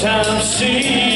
sometimes see